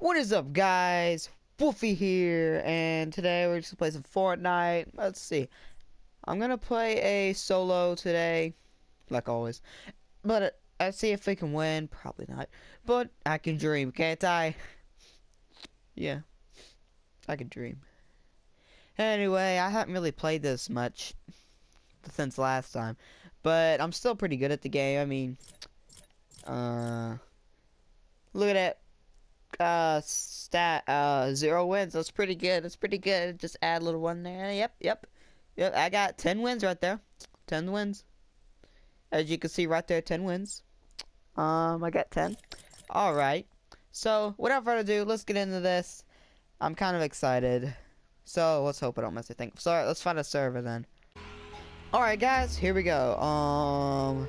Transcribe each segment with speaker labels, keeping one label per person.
Speaker 1: What is up, guys? Wolfie here, and today we're just gonna play some Fortnite. Let's see. I'm gonna play a solo today, like always. But uh, let's see if we can win. Probably not. But I can dream, can't I? Yeah, I can dream. Anyway, I haven't really played this much since last time, but I'm still pretty good at the game. I mean, uh, look at that uh stat uh zero wins. That's pretty good. That's pretty good. Just add a little one there. Yep yep. Yep i got 10 wins right there. 10 wins. As you can see right there 10 wins. Um i got 10 all right. So without further ado let's get into this. I'm kind of excited. So let's hope i don't miss anything. So let's find a server then. All right guys here we go. Um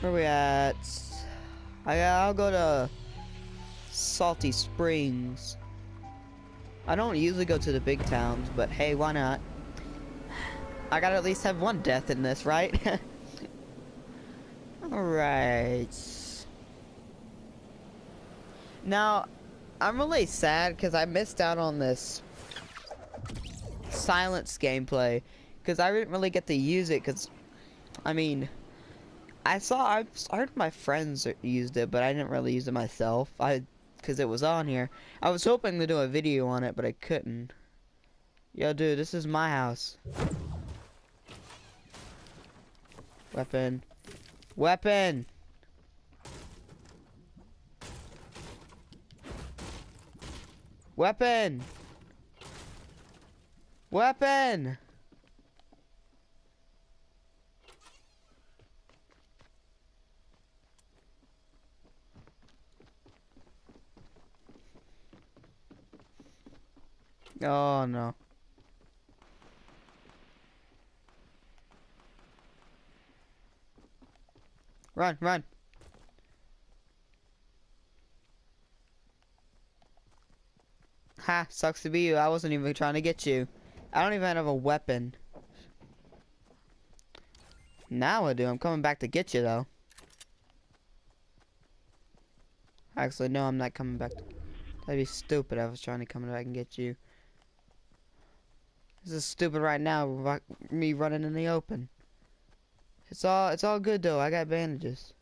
Speaker 1: where we at? I, i'll go to Salty Springs. I don't usually go to the big towns, but hey, why not? I gotta at least have one death in this, right? Alright. Now, I'm really sad because I missed out on this silence gameplay because I didn't really get to use it because, I mean, I saw, I heard my friends used it, but I didn't really use it myself. I because it was on here. I was hoping to do a video on it, but I couldn't. Yo, dude, this is my house. Weapon. Weapon! Weapon! Weapon! Oh no. Run, run. Ha, sucks to be you. I wasn't even trying to get you. I don't even have a weapon. Now I do. I'm coming back to get you, though. Actually, no, I'm not coming back. That'd be stupid. I was trying to come back and get you. This is stupid right now. Me running in the open. It's all. It's all good though. I got bandages.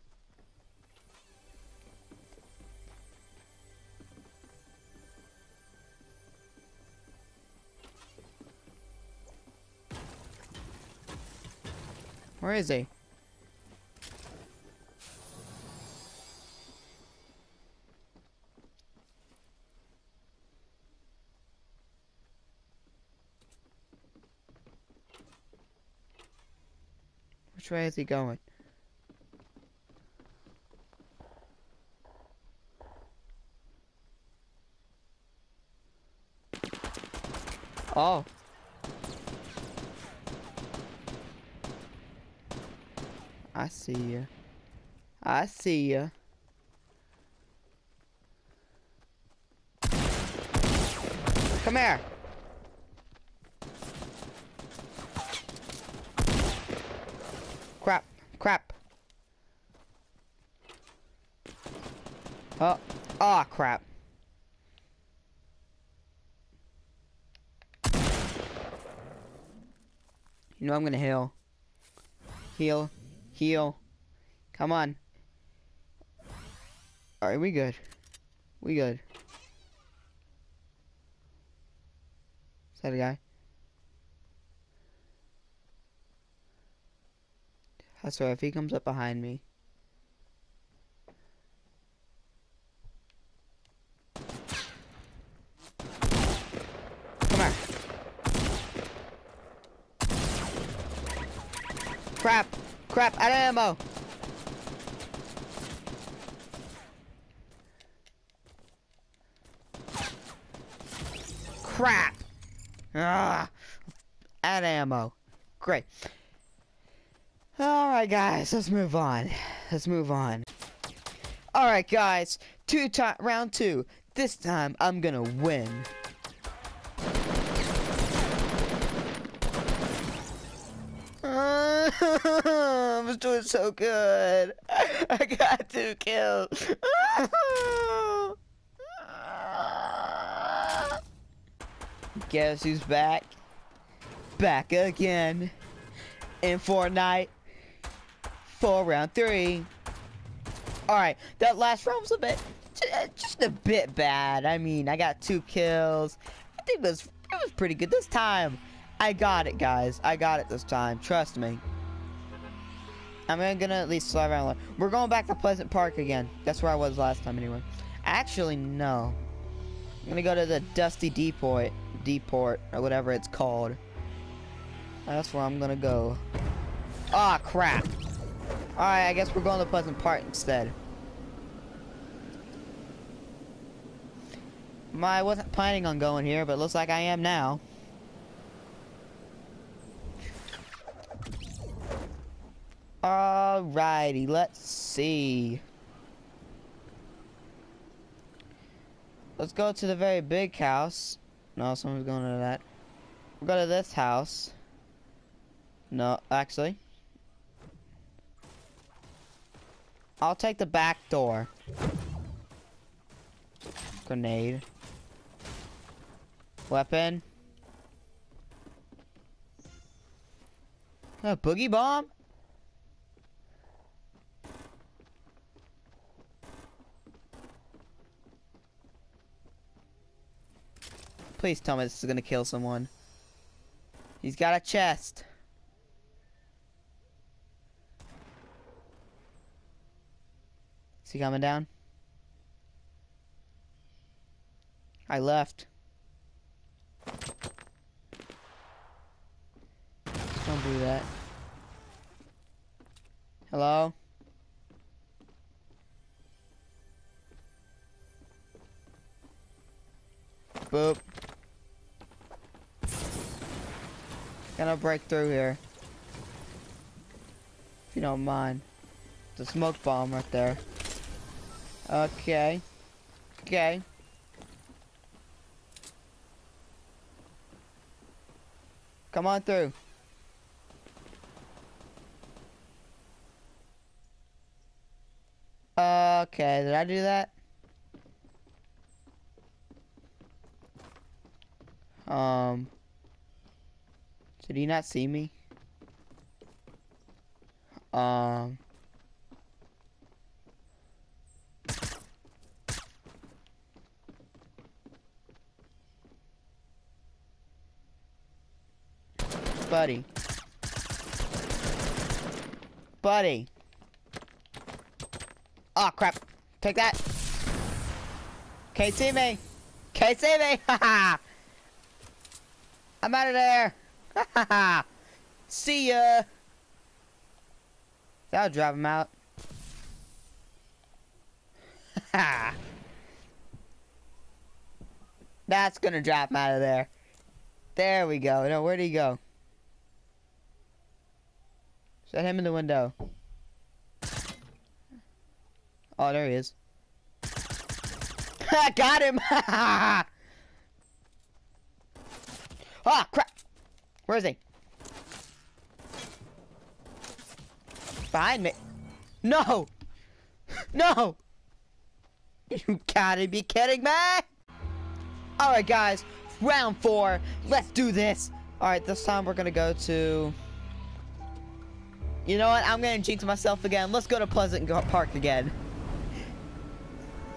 Speaker 1: Where is he? Which way is he going? Oh. I see ya. I see ya. Come here. Crap. Oh. Ah, oh, crap. You know I'm gonna heal. Heal. Heal. Come on. Alright, we good. We good. Is that a guy? Swear, if he comes up behind me. Come here. Crap! Crap! Out of ammo! Crap! Ah! Out of ammo. Great. Alright guys, let's move on. Let's move on. Alright guys, two time round two. This time I'm gonna win. I was doing so good. I got two kills. Guess who's back? Back again. In Fortnite. For round three. Alright, that last round was a bit, uh, just a bit bad. I mean, I got two kills. I think it was, it was pretty good this time. I got it, guys. I got it this time. Trust me. I'm gonna at least slide around. We're going back to Pleasant Park again. That's where I was last time, anyway. Actually, no. I'm gonna go to the Dusty Depot, Deport, or whatever it's called. That's where I'm gonna go. Ah, oh, crap. Alright, I guess we're going to Pleasant Park instead. I wasn't planning on going here, but looks like I am now. Alrighty, let's see. Let's go to the very big house. No, someone's going to that. We'll go to this house. No, actually. I'll take the back door. Grenade. Weapon. A boogie bomb? Please tell me this is gonna kill someone. He's got a chest. He coming down? I left. Don't do that. Hello? Boop. Gonna break through here. If you don't mind. The smoke bomb right there. Okay. Okay. Come on through. Okay, did I do that? Um... Did he not see me? Um. Buddy. Buddy. Oh crap. Take that. Can't see me. Can't see me. Haha. I'm out of there. See ya. That'll drive him out. That's gonna drop him out of there. There we go. No, where'd he go? Set him in the window. Oh, there he is. I got him! Ah, crap! Where is he? Behind me. No! No! You gotta be kidding me! Alright, guys. Round four. Let's do this. Alright, this time we're gonna go to... You know what? I'm gonna jinx myself again. Let's go to Pleasant Park again.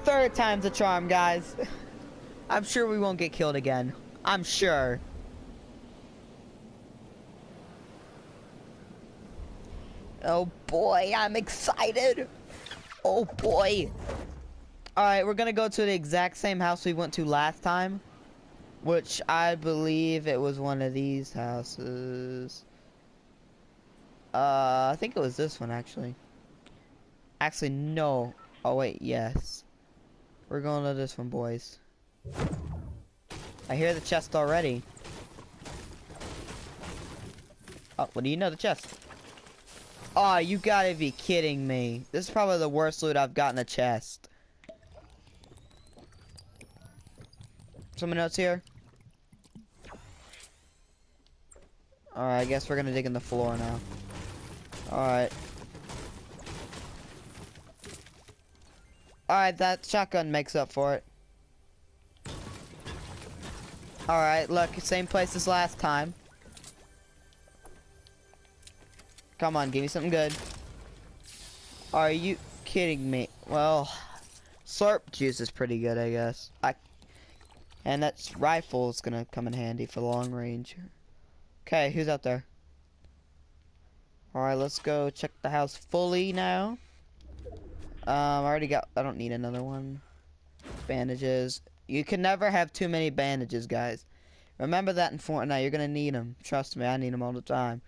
Speaker 1: Third time's a charm, guys. I'm sure we won't get killed again. I'm sure. Oh boy, I'm excited. Oh boy. Alright, we're gonna go to the exact same house we went to last time. Which I believe it was one of these houses. Uh, I think it was this one actually. Actually, no. Oh wait, yes. We're going to this one, boys. I hear the chest already. Oh, what do you know? The chest. Oh, you gotta be kidding me. This is probably the worst loot I've got in chest. Someone else here? Alright, I guess we're gonna dig in the floor now. Alright. Alright, that shotgun makes up for it. Alright, look, same place as last time. Come on, give me something good. Are you kidding me? Well, slurp juice is pretty good, I guess. I and that rifle is gonna come in handy for long range. Okay, who's out there? Alright, let's go check the house fully now. Um, I already got, I don't need another one. Bandages. You can never have too many bandages, guys. Remember that in Fortnite, you're gonna need them. Trust me, I need them all the time.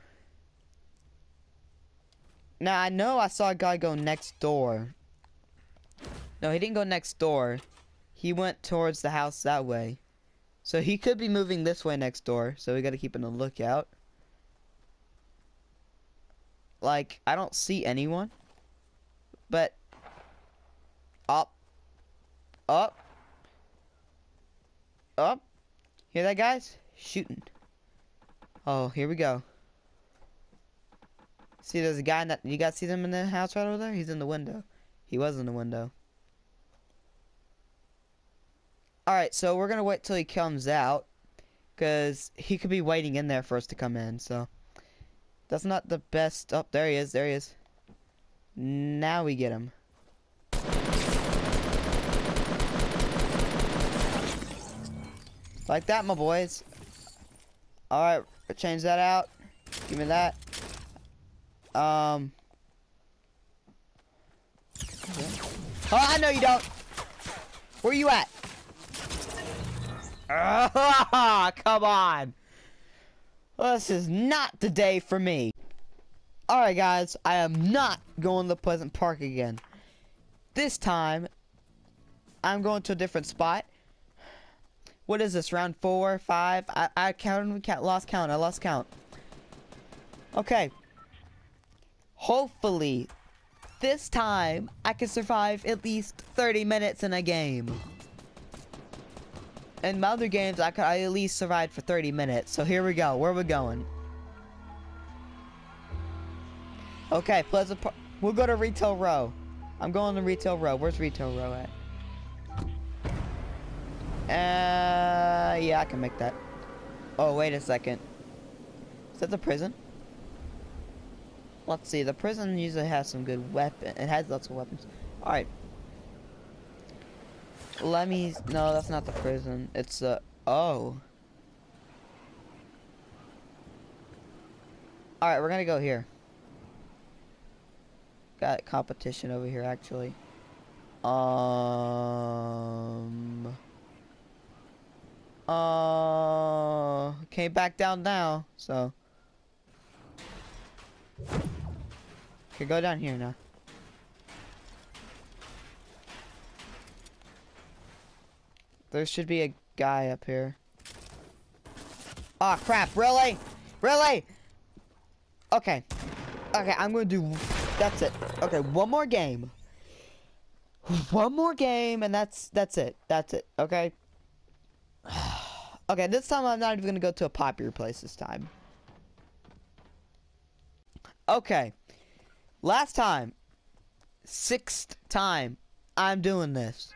Speaker 1: Now, I know I saw a guy go next door. No, he didn't go next door. He went towards the house that way. So he could be moving this way next door, so we gotta keep on the lookout. Like, I don't see anyone. But, up, up, up. Hear that, guys? Shooting. Oh, here we go. See, there's a guy in that. You guys see them in the house right over there? He's in the window. He was in the window. Alright, so we're gonna wait till he comes out. Because he could be waiting in there for us to come in, so. That's not the best. Oh, there he is. There he is. Now we get him. Like that, my boys. Alright, change that out. Give me that. Um. Oh, I know you don't. Where you at? Ah, come on. This is not the day for me. Alright guys, I am not going to Pleasant Park again. This time, I'm going to a different spot. What is this, round four, five? I, I counted, count, lost count, I lost count. Okay. Hopefully, this time, I can survive at least 30 minutes in a game in my other games, I could I at least survive for 30 minutes. So here we go. Where we going? Okay, Pleasant Park. We'll go to Retail Row. I'm going to Retail Row. Where's Retail Row at? Uh, yeah, I can make that. Oh, wait a second. Is that the prison? Let's see. The prison usually has some good weapon. It has lots of weapons. All right. Let me. No, that's not the prison. It's the. Oh. Alright, we're gonna go here. Got competition over here, actually. Um. Uh. Came back down now, so. Okay, go down here now. There should be a guy up here. Oh crap, really? Really? Okay. Okay, I'm gonna do that's it. Okay, one more game. One more game and that's that's it. That's it. Okay. okay, this time I'm not even gonna go to a popular place this time. Okay. Last time. Sixth time I'm doing this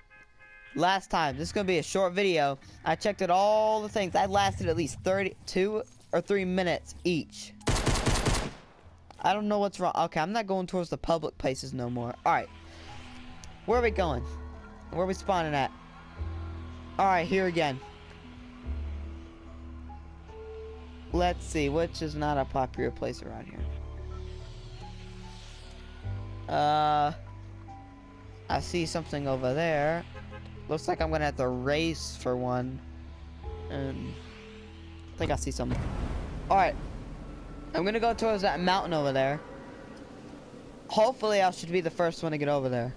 Speaker 1: last time. This is going to be a short video. I checked it all the things. I lasted at least 32 or 3 minutes each. I don't know what's wrong. Okay, I'm not going towards the public places no more. Alright. Where are we going? Where are we spawning at? Alright, here again. Let's see, which is not a popular place around here. Uh, I see something over there. Looks like I'm gonna have to race for one. And I think I see some. Alright. I'm gonna go towards that mountain over there. Hopefully I should be the first one to get over there.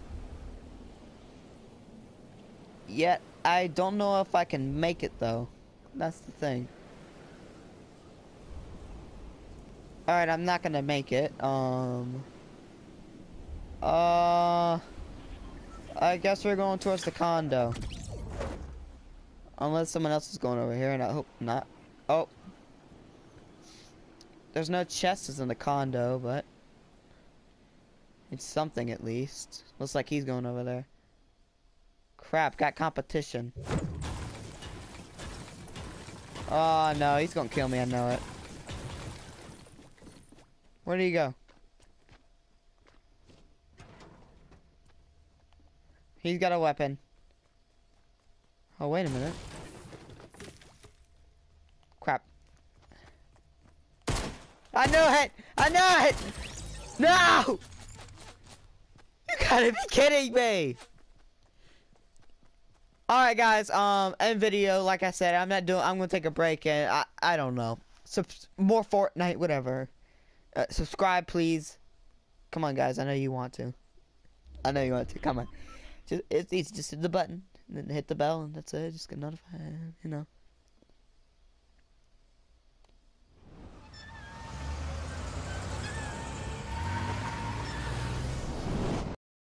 Speaker 1: Yet, I don't know if I can make it though. That's the thing. Alright, I'm not gonna make it. Um... Uh... I guess we're going towards the condo. Unless someone else is going over here, and I hope not. Oh. There's no chests in the condo, but... It's something at least. Looks like he's going over there. Crap, got competition. Oh no, he's gonna kill me, I know it. Where did he go? He's got a weapon. Oh, wait a minute. Crap. I know it! I know it! No! You gotta be kidding me! Alright guys, um, end video, like I said, I'm not doing, I'm gonna take a break and I, I don't know. Sub more Fortnite, whatever. Uh, subscribe, please. Come on guys, I know you want to. I know you want to, come on. Just, it's just hit the button, and then hit the bell, and that's it, just get notified, you know.